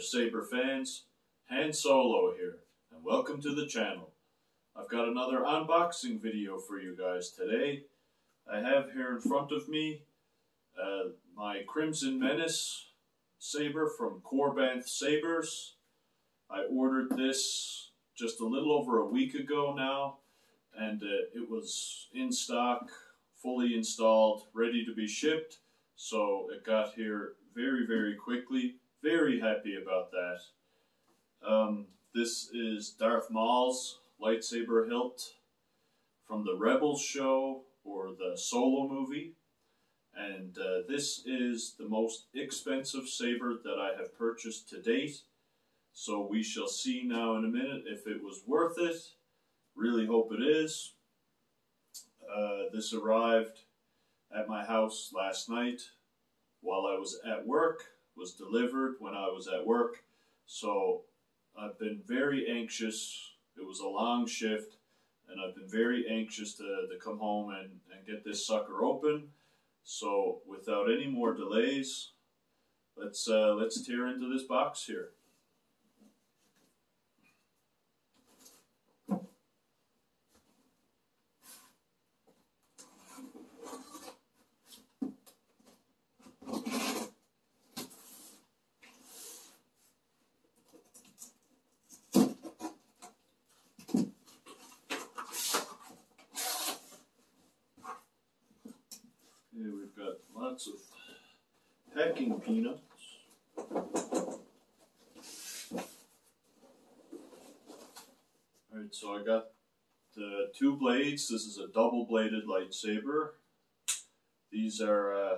Saber fans. Hann Solo here, and welcome to the channel. I've got another unboxing video for you guys today. I have here in front of me uh, my Crimson Menace saber from Korbanth Sabers. I ordered this just a little over a week ago now, and uh, it was in stock, fully installed, ready to be shipped. So it got here very, very quickly. Very happy about that. Um, this is Darth Maul's lightsaber hilt from the Rebels show or the Solo movie. And uh, this is the most expensive saber that I have purchased to date. So we shall see now in a minute if it was worth it. Really hope it is. Uh, this arrived at my house last night while I was at work, was delivered when I was at work. So I've been very anxious. It was a long shift, and I've been very anxious to, to come home and, and get this sucker open. So without any more delays, let's uh, let's tear into this box here. Here we've got lots of packing peanuts. Alright, so I got the two blades. This is a double bladed lightsaber. These are uh,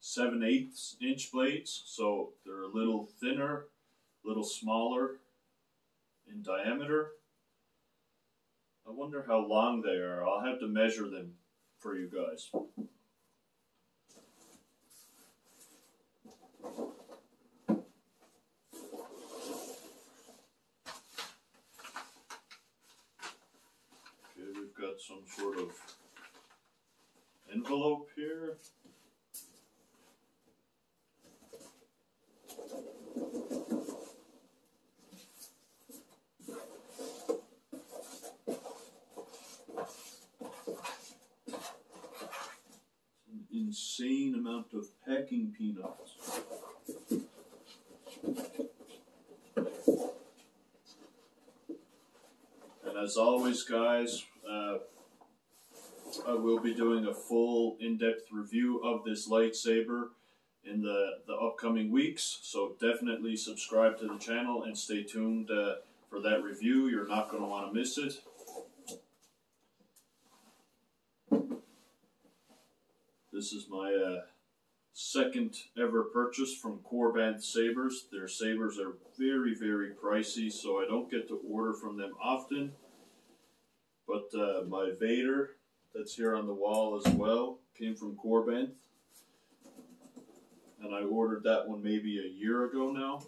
7 8 inch blades, so they're a little thinner, a little smaller in diameter. I wonder how long they are. I'll have to measure them for you guys. Okay, we've got some sort of envelope here. An insane amount of packing peanuts. And as always, guys, uh, I will be doing a full in-depth review of this lightsaber in the, the upcoming weeks. So definitely subscribe to the channel and stay tuned uh, for that review. You're not going to want to miss it. This is my uh, second ever purchase from Korbanth Sabers. Their sabers are very, very pricey, so I don't get to order from them often. But uh, my Vader, that's here on the wall as well, came from Korbanth. And I ordered that one maybe a year ago now.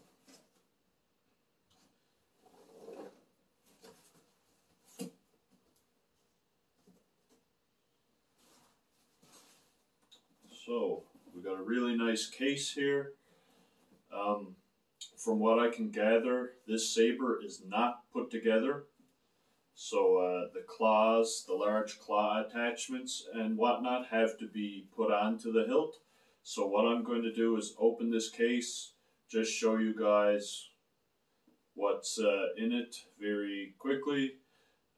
So, we got a really nice case here. Um, from what I can gather, this saber is not put together. So uh, the claws, the large claw attachments and whatnot have to be put onto the hilt. So what I'm going to do is open this case, just show you guys what's uh, in it very quickly.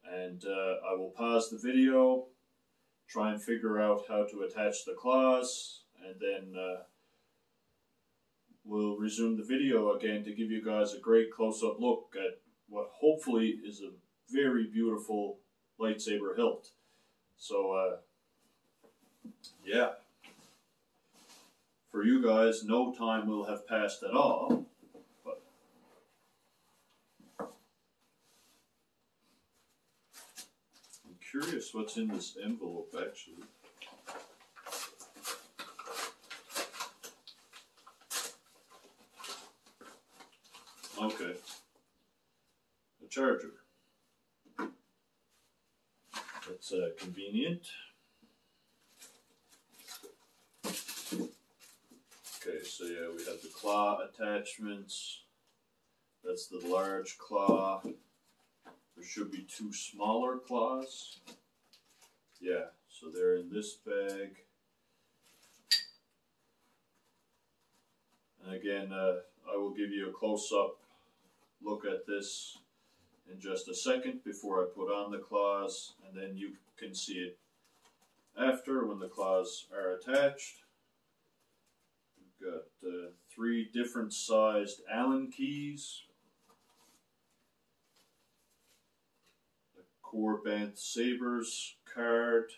And uh, I will pause the video, try and figure out how to attach the claws, and then uh, we'll resume the video again to give you guys a great close-up look at what hopefully is a very beautiful lightsaber hilt. So, uh, yeah. For you guys, no time will have passed at all. But I'm curious what's in this envelope, actually. Okay. A charger. That's uh, convenient. Okay, so yeah, we have the claw attachments. That's the large claw. There should be two smaller claws. Yeah, so they're in this bag. And again, uh, I will give you a close-up look at this just a second before I put on the claws, and then you can see it after when the claws are attached. We've got uh, three different sized Allen keys. The Korbanth Sabres card,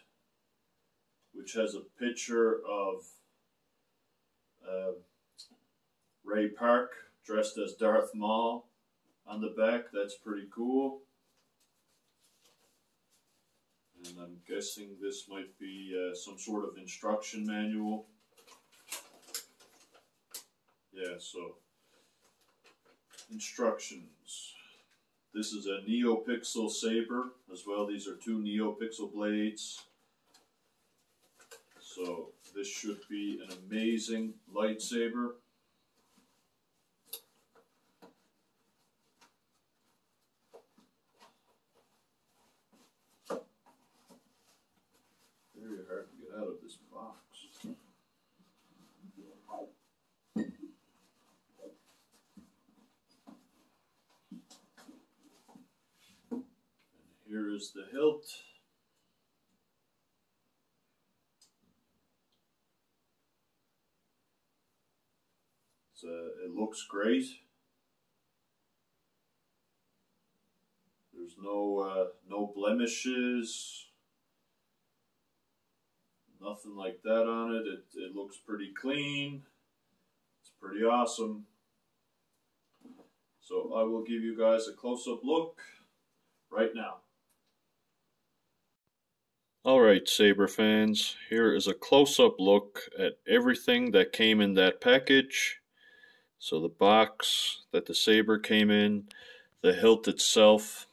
which has a picture of uh, Ray Park dressed as Darth Maul on the back. That's pretty cool. And I'm guessing this might be uh, some sort of instruction manual. Yeah, so instructions. This is a NeoPixel saber as well. These are two NeoPixel blades. So this should be an amazing lightsaber. Very hard to get out of this box. And here is the hilt. Uh, it looks great. There's no uh, no blemishes, nothing like that on it. It it looks pretty clean. It's pretty awesome. So I will give you guys a close-up look right now. Alright, Saber fans, here is a close-up look at everything that came in that package. So the box that the Saber came in, the hilt itself,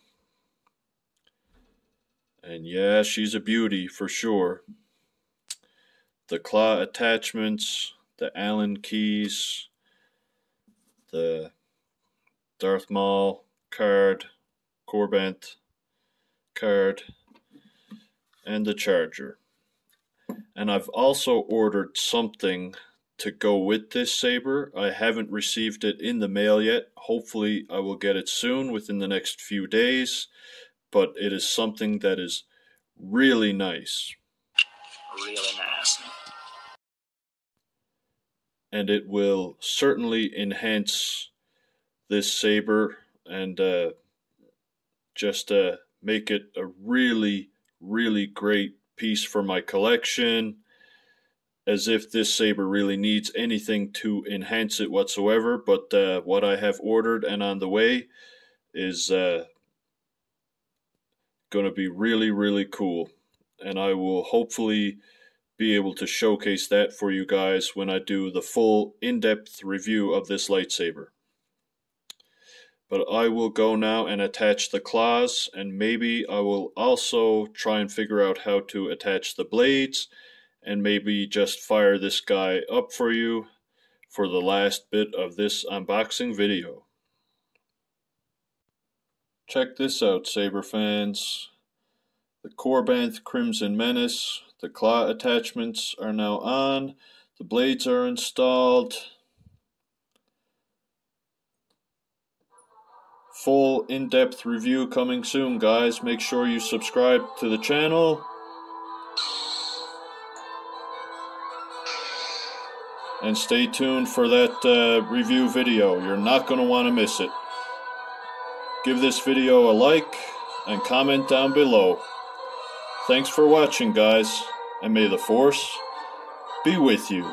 and yeah, she's a beauty for sure. The claw attachments, the Allen keys, the Darth Maul card, Korbanth card, and the charger. And I've also ordered something to go with this saber. I haven't received it in the mail yet. Hopefully, I will get it soon within the next few days. But it is something that is really nice. Really nice. And it will certainly enhance this saber and uh, just uh, make it a really, really great piece for my collection. As if this saber really needs anything to enhance it whatsoever. But uh, what I have ordered and on the way is uh, going to be really, really cool. And I will hopefully be able to showcase that for you guys when I do the full in depth review of this lightsaber. But I will go now and attach the claws, and maybe I will also try and figure out how to attach the blades, and maybe just fire this guy up for you for the last bit of this unboxing video. Check this out, Saber fans. The Korbanth Crimson Menace, the claw attachments are now on, the blades are installed. Full in-depth review coming soon, guys. Make sure you subscribe to the channel. And stay tuned for that uh, review video. You're not going to want to miss it. Give this video a like and comment down below. Thanks for watching, guys, and may the Force be with you.